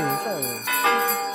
人带。